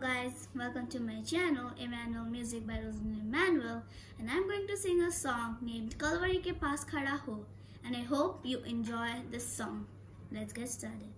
guys, welcome to my channel Emmanuel Music by Roselyn Emmanuel and I'm going to sing a song named Kalvari ke paas khada ho and I hope you enjoy this song. Let's get started.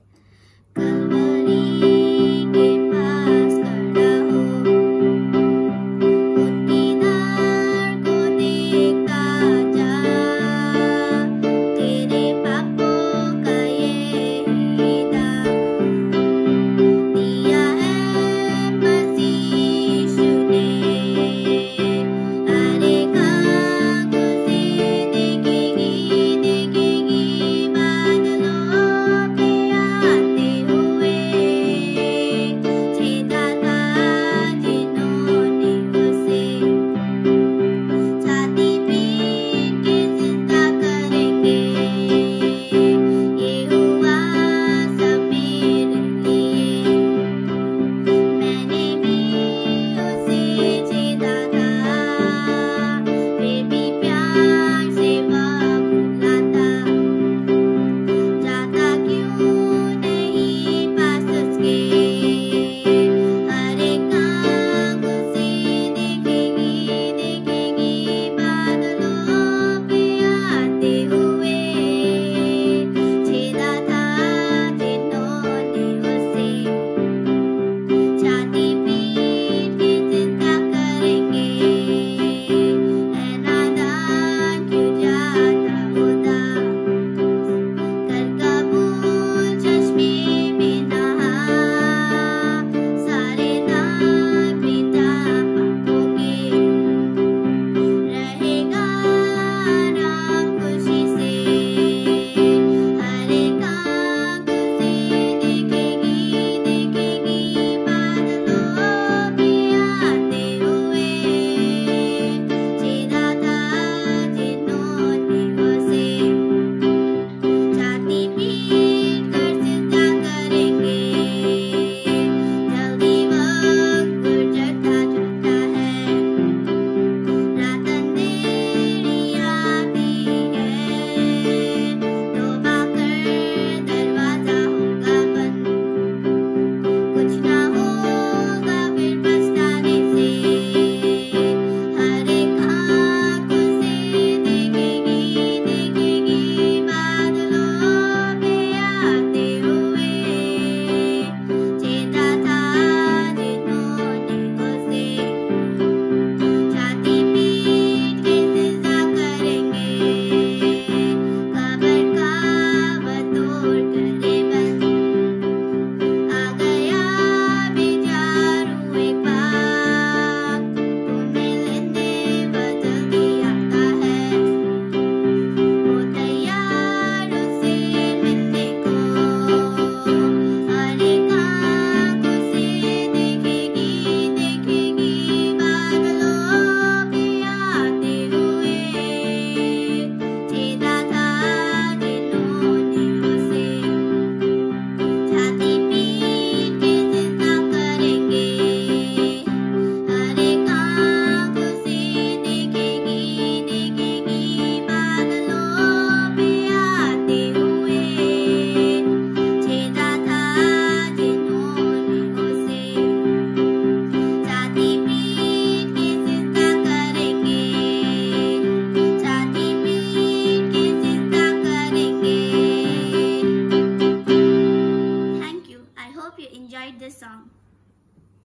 张